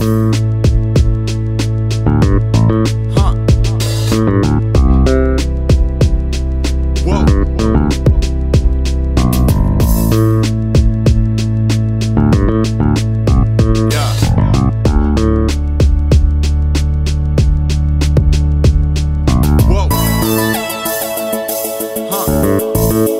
Thank you. -huh.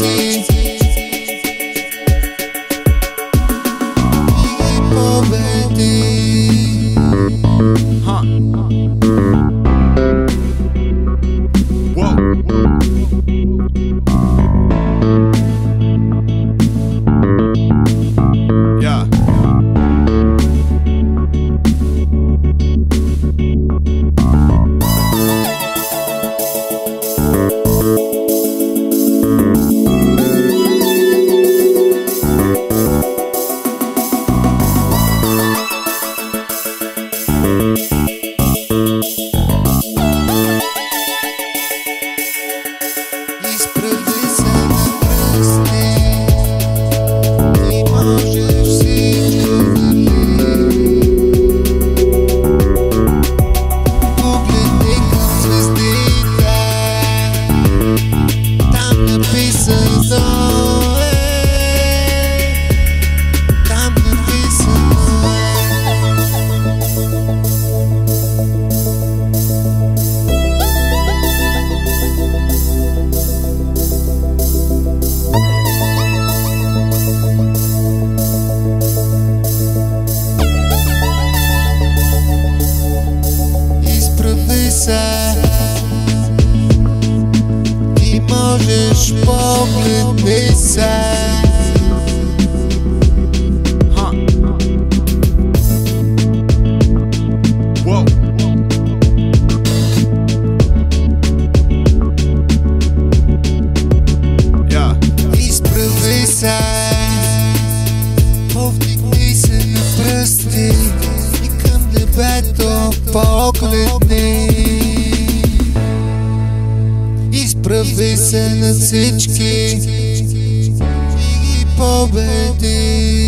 baby. Huh. Можеш погледни се. Изправи Повдигни се на пръсти. И към небето погледни Изправи се на всички И ги победи